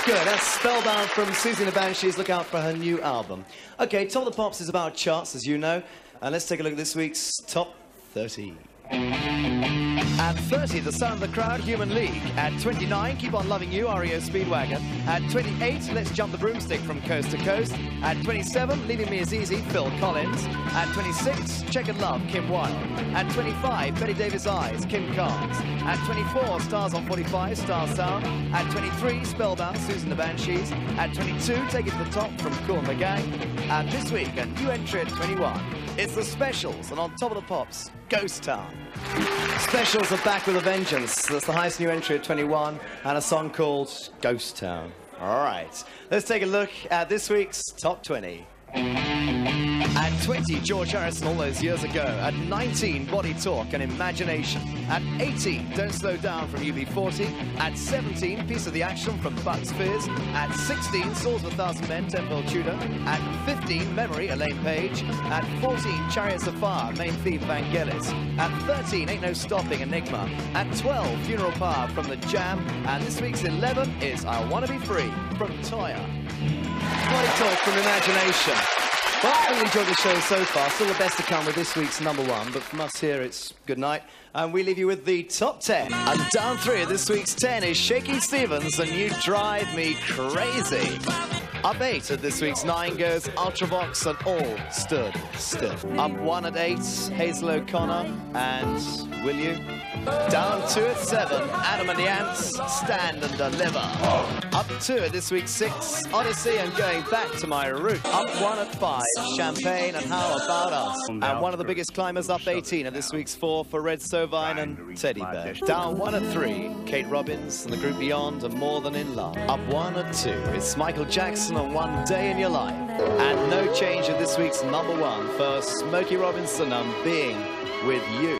That's good. That's Spellbound from Siouxsie and the Banshees. Look out for her new album. Okay, Top of the Pops is about charts, as you know. And let's take a look at this week's Top 30. At 30, the sound of the crowd, Human League. At 29, Keep On Loving You, REO Speedwagon. At 28, Let's Jump the Broomstick from Coast to Coast. At 27, Leaving Me Is Easy, Phil Collins. At 26, Checkered Love, Kim Wilde. At 25, Bette Davis Eyes, Kim Carnes. At 24, Stars on 45, Star Sound. At 23, Spellbound, Siouxsie and the Banshees. At 22, Take It to the Top from Kool and the Gang. And this week, a new entry at 21. It's the specials, and on top of the pops, Ghost Town. Specials are back with a vengeance. That's the highest new entry at 21, and a song called Ghost Town. All right, let's take a look at this week's top 20. At 20, George Harrison all those years ago. At 19, Body Talk and Imagination. At 18, Don't Slow Down from UB40. At 17, Piece of the Action from Bucks Fizz. At 16, Swords of a Thousand Men, Tenpole Tudor. At 15, Memory, Elaine Paige. At 14, Chariots of Fire, main theme Vangelis. At 13, Ain't No Stopping, Enigma. At 12, Funeral Pyre from The Jam. And this week's 11 is I Wanna Be Free from Toyah. Body Talk from Imagination. Well, really enjoyed the show so far. Still the best to come with this week's number one, but from us here, it's good night. And we leave you with the top 10. And down three of this week's 10 is Shaky Stevens and You Drive Me Crazy. Up eight at this week's nine goes Ultravox and All Stood Still. Up one at eight, Hazel O'Connor and Will You? Down two at seven, Adam and the Ants, Stand and Deliver. Up two at this week's six, Odyssey and Going Back to My Root. Up one at five, Champaign and How About Us. And one of the biggest climbers up 18 at this week's four for Red Sovine and Teddy Bear. Down one at three, Kate Robbins and the group Beyond and More Than In Love. Up one at two, it's Michael Jackson on One Day in Your Life. And no change at this week's number one for Smokey Robinson and Being With You.